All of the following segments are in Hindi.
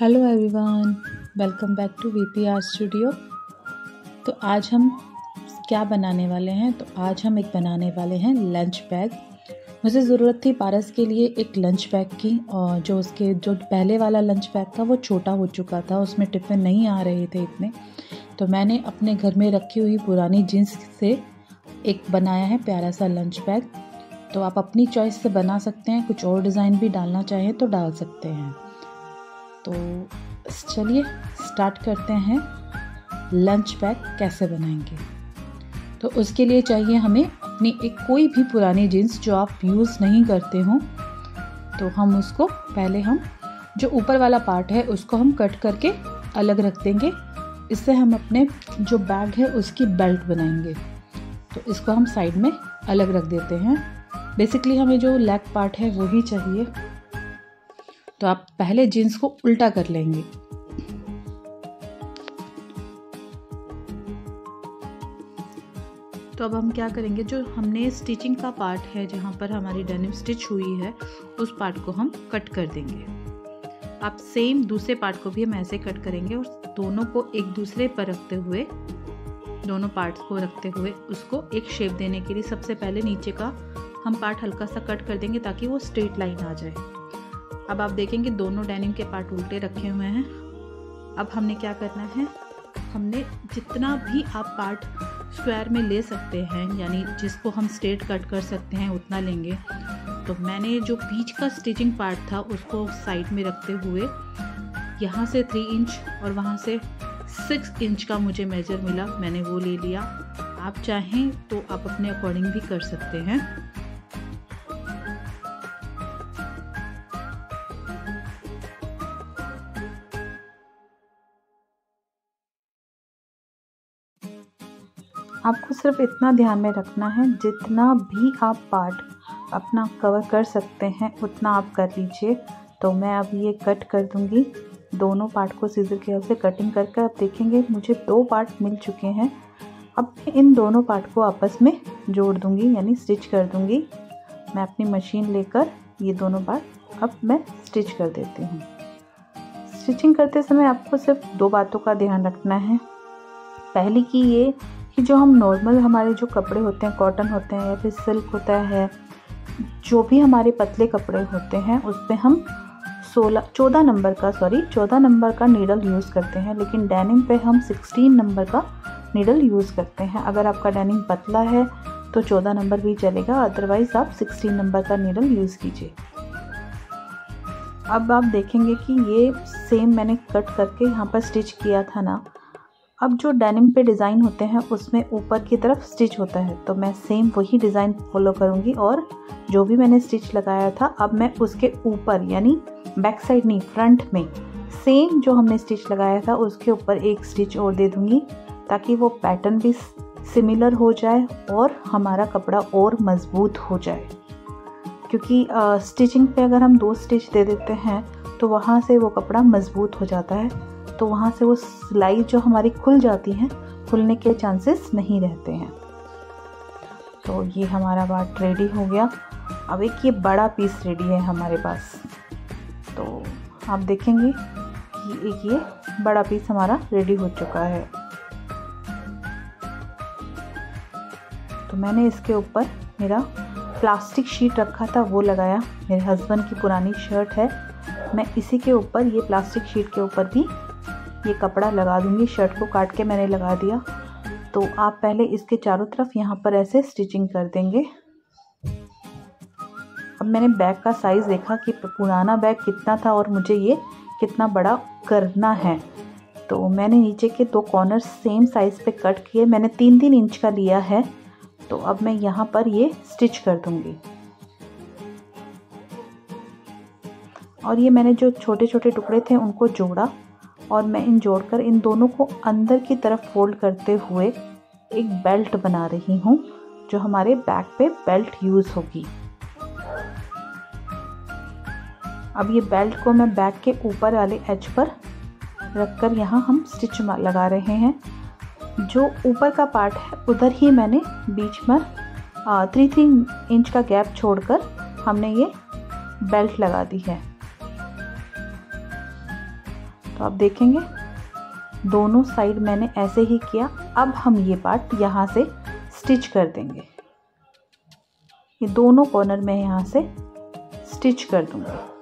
Hello everyone, welcome back to V P R studio तो आज हम क्या बनाने वाले हैं? तो आज हम एक बनाने वाले हैं लंच बैग मुझे ज़रूरत थी पारस के लिए एक लंच बैग की और जो उसके, जो पहले वाला लंच बैग था वो छोटा हो चुका था, उसमें टिफ़िन नहीं आ रहे थे इतने। तो मैंने अपने घर में रखी हुई पुरानी जीन्स से एक बनाया है प्यारा सा लंच बैग तो आप अपनी चॉइस से बना सकते हैं, कुछ और डिज़ाइन भी डालना चाहें तो डाल सकते हैं। तो चलिए स्टार्ट करते हैं। लंच पैक कैसे बनाएँगे? तो उसके लिए चाहिए हमें अपनी एक कोई भी पुरानी जीन्स जो आप यूज़ नहीं करते हो तो हम उसको पहले हम जो ऊपर वाला पार्ट है, उसको हम कट करके अलग रख देंगे। इससे हम अपने जो बैग है, उसकी बेल्ट बनाएँगे। तो इसको हम साइड में अलग रख देते हैं। बेसिकली हमें जो लेग पार्ट है वो ही चाहिए। तो आप पहले जीन्स को उल्टा कर लेंगे। तो अब हम क्या करेंगे, जो हमने स्टिचिंग का पार्ट है, जहाँ पर हमारी डेनिम स्टिच हुई है, उस पार्ट को हम कट कर देंगे। आप सेम दूसरे पार्ट को भी हम ऐसे कट करेंगे और दोनों को एक दूसरे पर रखते हुए, दोनों पार्ट्स को रखते हुए उसको एक शेप देने के लिए सबसे पहले नीचे का हम पार्ट हल्का सा कट कर देंगे ताकि वो स्ट्रेट लाइन आ जाए। अब आप देखेंगे दोनों डेनिम के पार्ट उल्टे रखे हुए हैं। अब हमने क्या करना है? हमने जितना भी आप पार्ट स्क्वायर में ले सकते हैं, यानी जिसको हम स्ट्रेट कट कर सकते हैं, उतना लेंगे। तो मैंने जो बीच का स्टिचिंग पार्ट था, उसको साइड में रखते हुए, यहाँ से थ्री इंच और वहाँ से सिक्स इंच का मुझे मेजर मिला। मैंने वो ले लिया। आप चाहें तो आप अपने अकॉर्डिंग भी कर सकते हैं। आपको सिर्फ़ इतना ध्यान में रखना है, जितना भी आप पार्ट अपना कवर कर सकते हैं, उतना आप कर लीजिए। तो मैं अब ये कट कर दूँगी। दोनों पार्ट को सीजर की से कटिंग करके आप देखेंगे, मुझे दो पार्ट मिल चुके हैं। अब मैं इन दोनों पार्ट को आपस में जोड़ दूँगी, यानी स्टिच कर दूँगी। मैं अपनी मशीन लेकर ये दोनों पार्ट अब मैं स्टिच कर देती हूँ। स्टिचिंग करते समय आपको सिर्फ़ दो बातों का ध्यान रखना है। पहली की ये कि जो हम नॉर्मल हमारे जो कपड़े होते हैं कॉटन होते हैं या फिर सिल्क होता है, जो भी हमारे पतले कपड़े होते हैं उस पर हम सोलह, चौदह नंबर का सॉरी चौदह नंबर का नीडल यूज़ करते हैं, लेकिन डेनिम पे हम सिक्सटीन नंबर का नीडल यूज़ करते हैं। अगर आपका डेनिम पतला है तो चौदह नंबर भी चलेगा अदरवाइज़ आप सिक्सटीन नंबर का नीडल यूज़ कीजिए। अब आप देखेंगे कि ये सेम मैंने कट करके यहाँ पर स्टिच किया था ना अब जो डेनिम पे डिज़ाइन होते हैं, उसमें ऊपर की तरफ़ स्टिच होता है। तो मैं सेम वही डिज़ाइन फॉलो करूँगी और जो भी मैंने स्टिच लगाया था, अब मैं उसके ऊपर, यानी बैक साइड नहीं, फ्रंट में, सेम जो हमने स्टिच लगाया था, उसके ऊपर एक स्टिच और दे दूँगी, ताकि वो पैटर्न भी सिमिलर हो जाए और हमारा कपड़ा और मज़बूत हो जाए। क्योंकि स्टिचिंग पे अगर हम दो स्टिच दे देते हैं तो वहाँ से वो कपड़ा मज़बूत हो जाता है। तो वहाँ से वो सिलाई जो हमारी खुल जाती हैं, खुलने के चांसेस नहीं रहते हैं। तो ये हमारा बात रेडी हो गया। अब एक ये बड़ा पीस रेडी है हमारे पास। तो आप देखेंगे कि एक ये बड़ा पीस हमारा रेडी हो चुका है। तो मैंने इसके ऊपर मेरा प्लास्टिक शीट रखा था, वो लगाया। मेरे हस्बैंड की पुरानी शर्ट है। मैं इसी के ऊपर, ये प्लास्टिक शीट के ऊपर भी ये कपड़ा लगा दूँगी शर्ट को काट के मैंने लगा दिया। तो आप पहले इसके चारों तरफ़ यहाँ पर ऐसे स्टिचिंग कर देंगे। अब मैंने बैग का साइज़ देखा कि पुराना बैग कितना था और मुझे ये कितना बड़ा करना है। तो मैंने नीचे के दो कॉर्नर सेम साइज़ पे कट किए। मैंने तीन तीन इंच का लिया है। तो अब मैं यहाँ पर ये स्टिच कर दूँगी। और ये मैंने जो छोटे छोटे टुकड़े थे उनको जोड़ा। और मैं इन जोड़कर इन दोनों को अंदर की तरफ़ फोल्ड करते हुए एक बेल्ट बना रही हूँ, जो हमारे बैक पे बेल्ट यूज़ होगी। अब ये बेल्ट को मैं बैक के ऊपर वाले एज पर रखकर यहाँ हम स्टिच लगा रहे हैं। जो ऊपर का पार्ट है, उधर ही मैंने बीच में थ्री थ्री इंच का गैप छोड़कर हमने ये बेल्ट लगा दी है। तो आप देखेंगे, दोनों साइड मैंने ऐसे ही किया। अब हम ये पार्ट यहाँ से स्टिच कर देंगे। ये दोनों कॉर्नर में यहाँ से स्टिच कर दूँगी।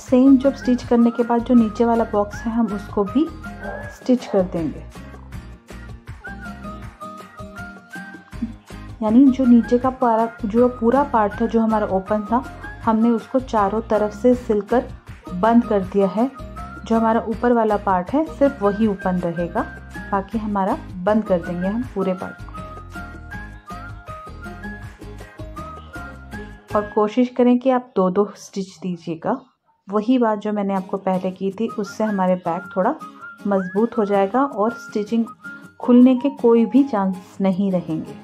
सेम जब स्टिच करने के बाद जो नीचे वाला बॉक्स है, हम उसको भी स्टिच कर देंगे। यानी जो नीचे का पारा, जो पूरा पार्ट था, जो हमारा ओपन था, हमने उसको चारों तरफ़ से सिलकर बंद कर दिया है। जो हमारा ऊपर वाला पार्ट है, सिर्फ़ वही ओपन रहेगा। बाकी हमारा बंद कर देंगे हम पूरे पार्ट को। और कोशिश करें कि आप दो दो स्टिच दीजिएगा। वही बात जो मैंने आपको पहले की थी, उससे हमारे बैग थोड़ा मज़बूत हो जाएगा और स्टिचिंग खुलने के कोई भी चांस नहीं रहेंगे।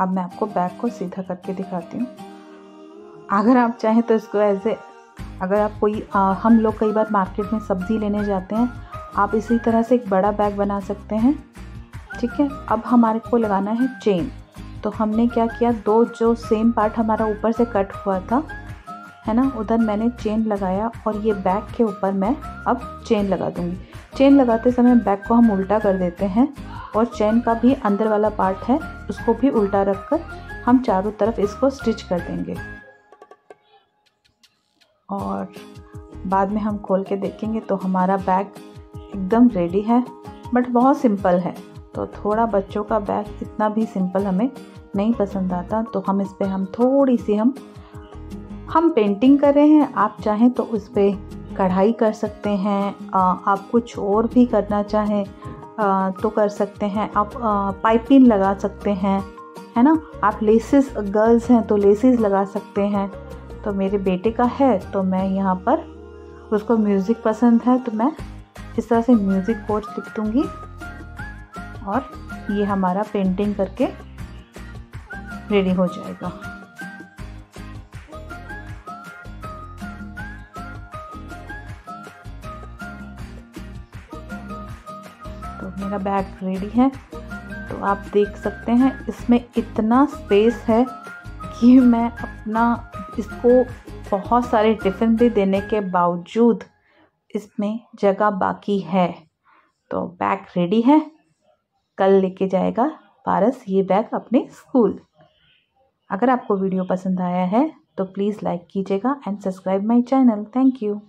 अब मैं आपको बैग को सीधा करके दिखाती हूँ। अगर आप चाहें तो इसको ऐसे अगर आप कोई आ, हम लोग कई बार मार्केट में सब्ज़ी लेने जाते हैं आप इसी तरह से एक बड़ा बैग बना सकते हैं। ठीक है? अब हमारे को लगाना है चेन तो हमने क्या किया? दो जो सेम पार्ट हमारा ऊपर से कट हुआ था है ना? उधर मैंने चेन लगाया और ये बैग के ऊपर मैं अब चेन लगा दूँगी। चेन लगाते समय बैग को हम उल्टा कर देते हैं और चेन का भी अंदर वाला पार्ट है उसको भी उल्टा रख कर हम चारों तरफ़ इसको स्टिच कर देंगे। और बाद में हम खोल के देखेंगे तो हमारा बैग एकदम रेडी है बट बहुत सिंपल है। तो थोड़ा बच्चों का बैग इतना भी सिंपल हमें नहीं पसंद आता। तो हम इस पर हम थोड़ी सी हम हम पेंटिंग कर रहे हैं। आप चाहें तो उस पर कढ़ाई कर सकते हैं आप कुछ और भी करना चाहें तो कर सकते हैं। आप पाइपिंग लगा सकते हैं, है ना? आप लेसेस गर्ल्स हैं तो लेसेस लगा सकते हैं। तो मेरे बेटे का है तो मैं यहाँ पर उसको म्यूज़िक पसंद है तो मैं इस तरह से म्यूज़िक कोर्स लिख दूँगी। और ये हमारा पेंटिंग करके रेडी हो जाएगा। तो मेरा बैग रेडी है। तो आप देख सकते हैं, इसमें इतना स्पेस है कि मैं अपना इसको बहुत सारे टिफ़िन भी देने के बावजूद इसमें जगह बाकी है। तो बैग रेडी है। कल लेके जाएगा पारस ये बैग अपने स्कूल अगर आपको वीडियो पसंद आया है तो प्लीज़ लाइक कीजिएगा and subscribe my channel thank you